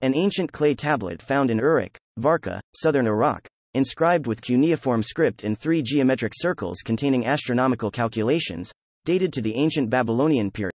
An ancient clay tablet found in Uruk, Warka, southern Iraq, inscribed with cuneiform script in three geometric circles containing astronomical calculations, dated to the ancient Babylonian period.